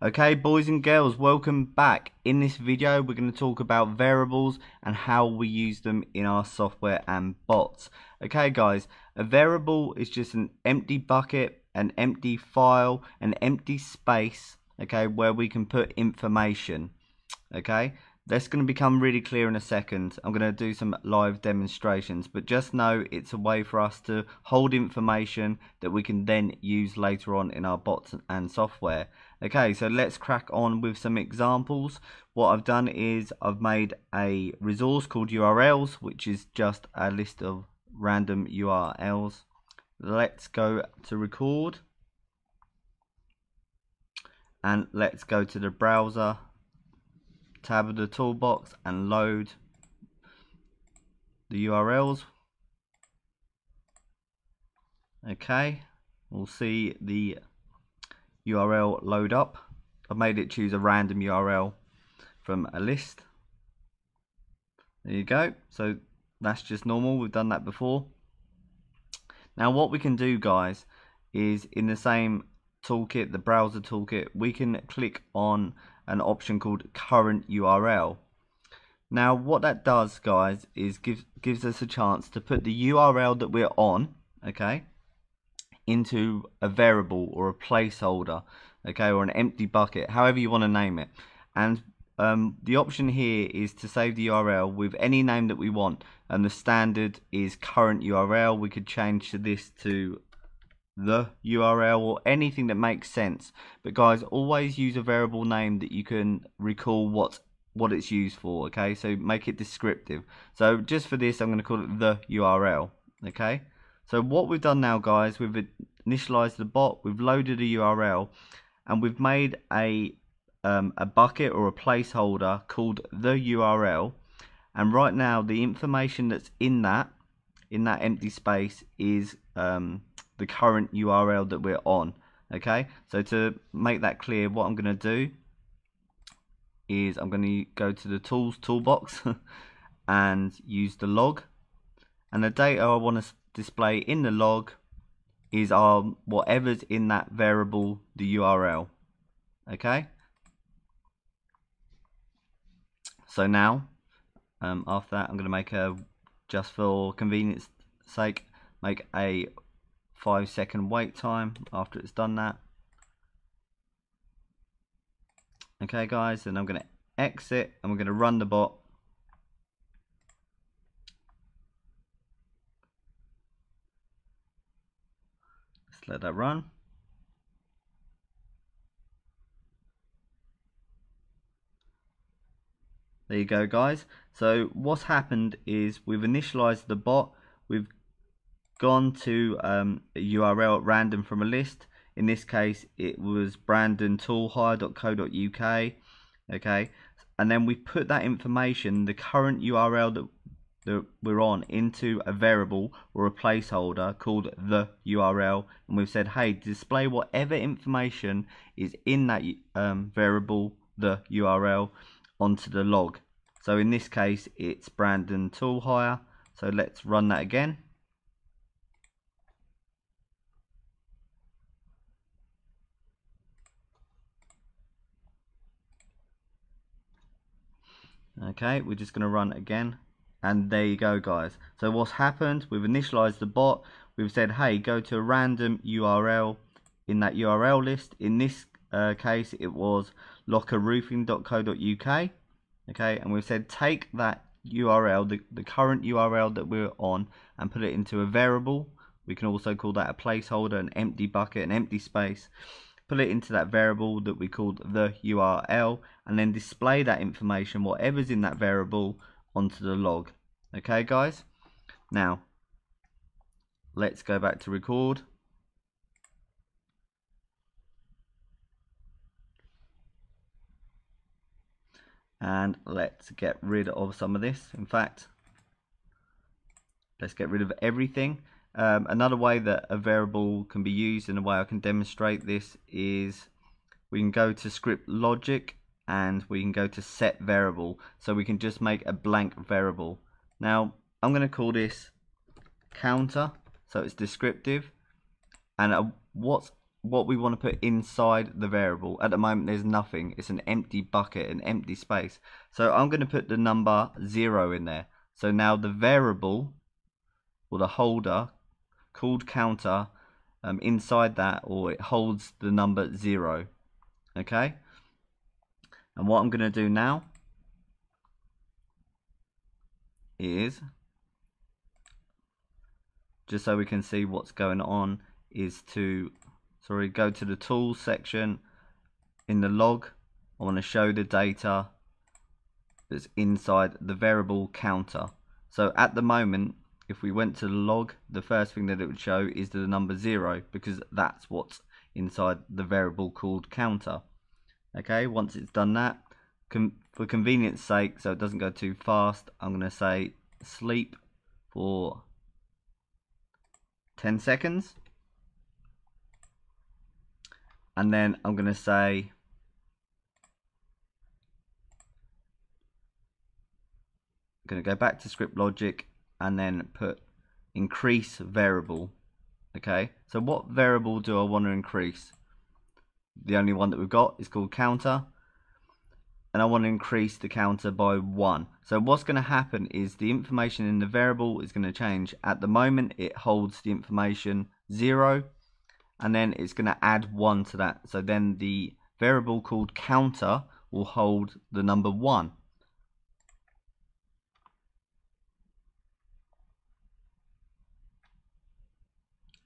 Okay boys and girls welcome back. In this video we're going to talk about variables and how we use them in our software and bots. Okay guys a variable is just an empty bucket, an empty file, an empty space okay where we can put information. Okay that's going to become really clear in a second. I'm going to do some live demonstrations, but just know it's a way for us to hold information that we can then use later on in our bots and software. Okay, so let's crack on with some examples. What I've done is I've made a resource called URLs, which is just a list of random URLs. Let's go to record. And let's go to the browser tab of the toolbox and load the URLs. Okay, we'll see the URL load up. I've made it choose a random URL from a list. There you go. So that's just normal. We've done that before. Now what we can do guys is in the same toolkit, the browser toolkit, we can click on an option called current URL. Now what that does guys is gives gives us a chance to put the URL that we're on, okay, into a variable or a placeholder, okay, or an empty bucket, however you want to name it. And um, the option here is to save the URL with any name that we want and the standard is current URL we could change this to the URL or anything that makes sense. But guys, always use a variable name that you can recall what what it's used for. Okay, so make it descriptive. So just for this, I'm going to call it the URL. Okay. So what we've done now, guys, we've initialized the bot, we've loaded a URL, and we've made a um, a bucket or a placeholder called the URL. And right now, the information that's in that in that empty space is um, the current URL that we're on. Okay, so to make that clear, what I'm going to do is I'm going to go to the tools toolbox and use the log. And the data I want to display in the log is our whatever's in that variable, the URL. Okay. So now, um, after that, I'm going to make a just for convenience sake, make a five second wait time after it's done that. Okay guys then I'm going to exit and we're going to run the bot. Let's let that run. There you go guys. So what's happened is we've initialized the bot. We've gone to um, a URL at random from a list. In this case, it was brandontoolhire.co.uk. Okay, and then we put that information, the current URL that that we're on, into a variable or a placeholder called the URL, and we've said, hey, display whatever information is in that um, variable, the URL, onto the log. So in this case, it's Brandon. So let's run that again. Okay we're just going to run again. And there you go guys. So what's happened? We've initialized the bot. We've said hey go to a random URL in that URL list in this uh, case it was lockerroofing.co.uk okay and we've said take that URL the, the current URL that we're on and put it into a variable. We can also call that a placeholder an empty bucket an empty space put it into that variable that we called the URL and then display that information whatever's in that variable onto the log. Okay guys? Now let's go back to record. And let's get rid of some of this. In fact let's get rid of everything um, another way that a variable can be used and a way I can demonstrate this is we can go to script logic and we can go to set variable so we can just make a blank variable now I'm going to call this counter so it's descriptive and uh, what's what we want to put inside the variable. At the moment there's nothing. It's an empty bucket, an empty space. So I'm going to put the number 0 in there. So now the variable or the holder called counter um, inside that or it holds the number 0. Okay? And what I'm going to do now is just so we can see what's going on is to sorry go to the tools section in the log I want to show the data that's inside the variable counter so at the moment if we went to log the first thing that it would show is the number zero because that's what's inside the variable called counter. Okay once it's done that for convenience sake so it doesn't go too fast I'm gonna say sleep for 10 seconds. And then I'm going to say I'm going to go back to script logic and then put increase variable okay so what variable do I want to increase the only one that we've got is called counter and I want to increase the counter by one so what's going to happen is the information in the variable is going to change at the moment it holds the information zero and then it's going to add 1 to that. So then the variable called counter will hold the number 1.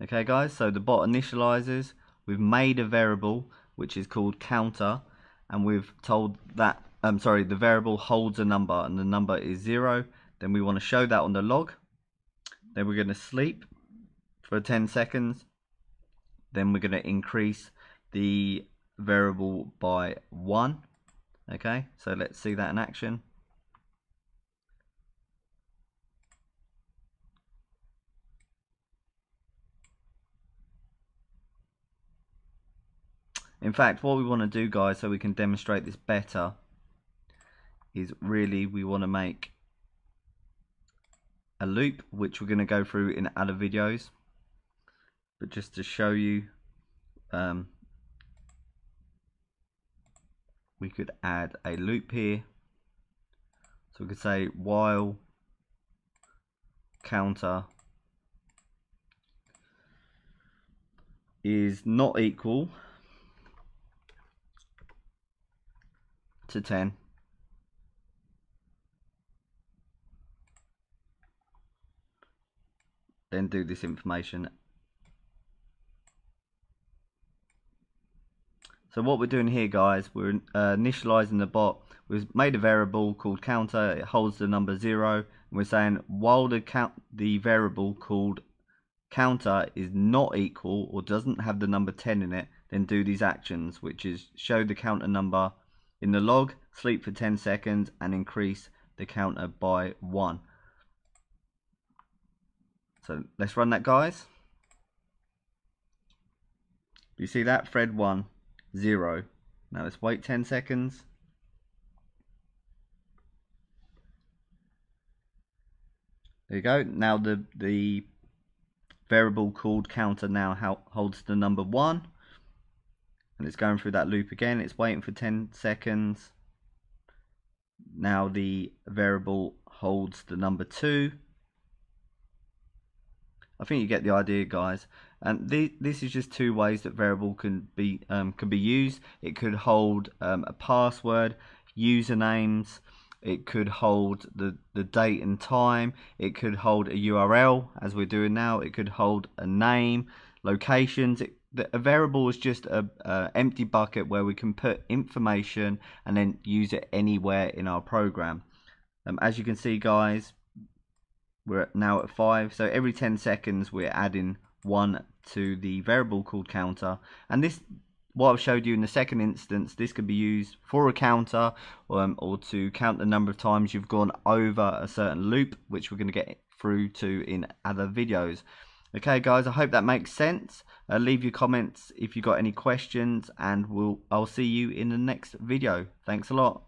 Okay guys, so the bot initializes, we've made a variable which is called counter and we've told that, I'm sorry, the variable holds a number and the number is 0. Then we want to show that on the log. Then we're going to sleep for 10 seconds then we're going to increase the variable by 1 okay so let's see that in action in fact what we want to do guys so we can demonstrate this better is really we want to make a loop which we're going to go through in other videos. But just to show you um, we could add a loop here. So we could say while counter is not equal to 10 then do this information So what we're doing here guys, we're uh, initializing the bot. We've made a variable called counter, it holds the number zero. And we're saying while the count the variable called counter is not equal or doesn't have the number 10 in it, then do these actions, which is show the counter number in the log, sleep for 10 seconds, and increase the counter by 1. So let's run that, guys. You see that? Thread 1 zero. Now let's wait 10 seconds. There you go. Now the, the variable called counter now holds the number one. And it's going through that loop again. It's waiting for 10 seconds. Now the variable holds the number two. I think you get the idea, guys. And this is just two ways that variable can be um, can be used. It could hold um, a password, usernames. It could hold the the date and time. It could hold a URL, as we're doing now. It could hold a name, locations. It, a variable is just a, a, empty bucket where we can put information and then use it anywhere in our program. Um, as you can see, guys, we're now at five. So every 10 seconds, we're adding one to the variable called counter and this what I've showed you in the second instance this could be used for a counter um, or to count the number of times you've gone over a certain loop which we're going to get through to in other videos okay guys I hope that makes sense. Uh, leave your comments if you got any questions and we'll I'll see you in the next video. Thanks a lot